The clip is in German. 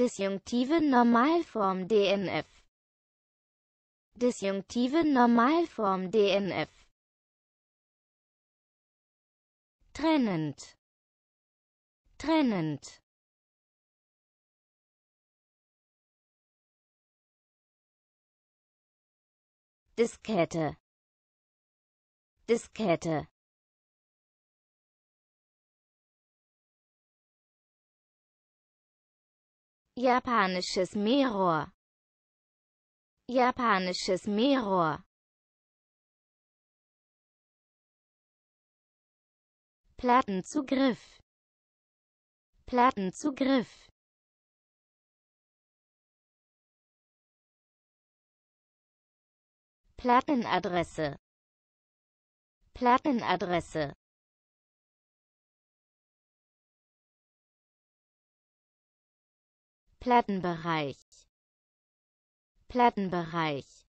Disjunktive Normalform DNF Disjunktive Normalform DNF trennend. Trennend. Diskette. Diskette Japanisches Meerrohr Japanisches Meerrohr Plattenzugriff Plattenzugriff Plattenadresse. Plattenadresse Plattenbereich. Plattenbereich